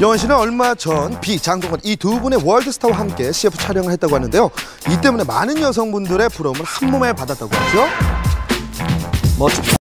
여원 씨는 얼마 전 비, 장동건 이 두 분의 월드스타와 함께 CF 촬영을 했다고 하는데요. 이 때문에 많은 여성분들의 부러움을 한 몸에 받았다고 하죠. 멋지다.